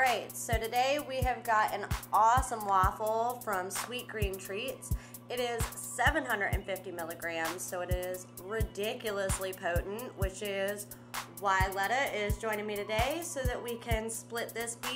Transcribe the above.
Alright, so today we have got an awesome waffle from Sweet Green Treats. It is 750 milligrams, so it is ridiculously potent, which is why Letta is joining me today so that we can split this beef